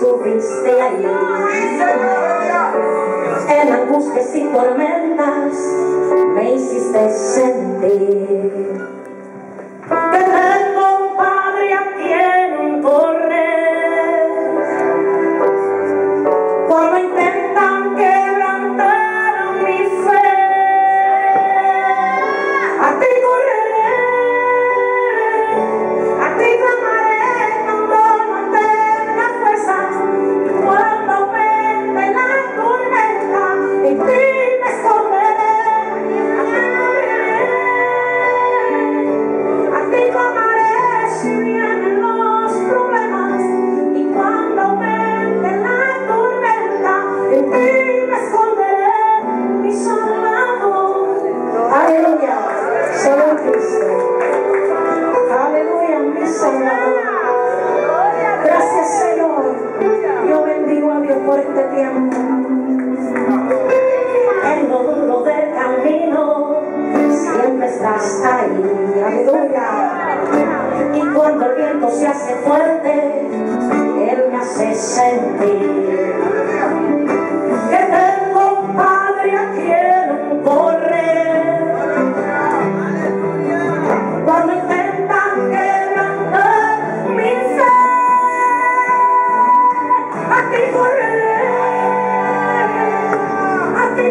descubriste la. En angustias y tormentas me hiciste sentir. en ti me esconderé, mi salvador. Aleluya, solo Cristo. Aleluya, mi salvador. Gracias, Señor. Yo bendigo a Dios por este tiempo. En lo duro del camino, siempre estás ahí. Aleluya. Y cuando el viento se hace fuerte, Él me hace sentir.